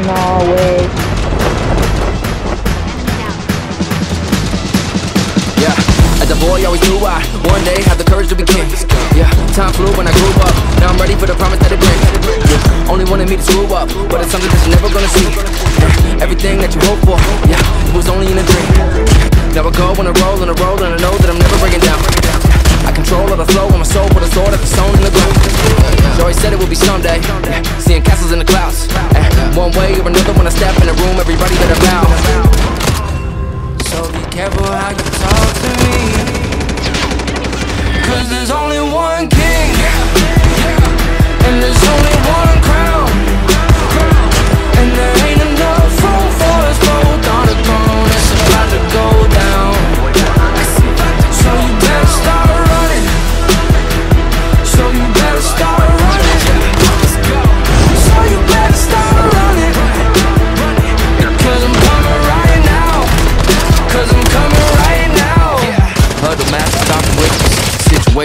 No way. Yeah, as a boy, always knew I one day have the courage to be king. Yeah, time flew when I grew up. Now I'm ready for the promise that it brings. Yeah, only wanted me to screw up, but it's something that you're never gonna see. Yeah, everything that you hope for, yeah, it was only in a dream. Now I go on a roll and a roll, and I know that I'm never breaking down. I control all the flow on my soul, put a sword at the stone in the ground. Always said it would be someday, seeing castles in the clouds. One way or another, when I step in the room, everybody better bow. So be careful how you talk to me.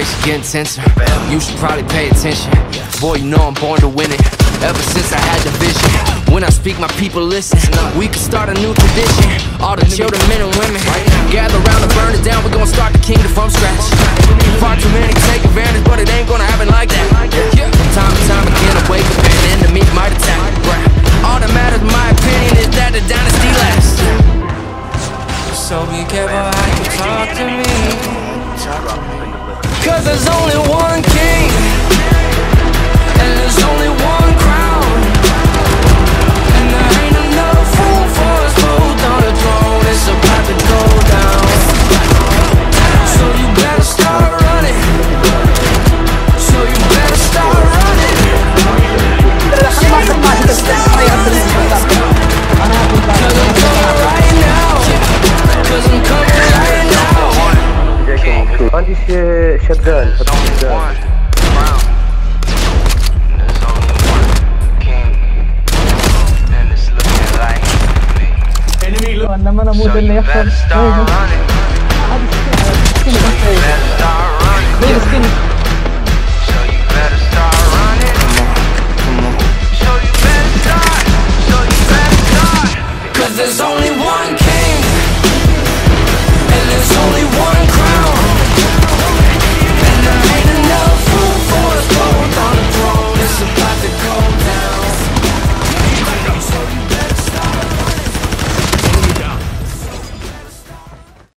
Situation getting tenser. You should probably pay attention. Boy, you know I'm born to win it. Ever since I had the vision. When I speak, my people listen. We can start a new tradition. All the children, men and women. Gather around and burn it down. We're gonna start the kingdom from scratch. Far too many take advantage, but it ain't gonna happen like that. From time to time again, awake up and an enemy might attack. All that matters, in my opinion, is that the dynasty lasts. So be careful how you talk to me. Cause there's only one عندي شبدان شبدان لما أنا مو ده يحصل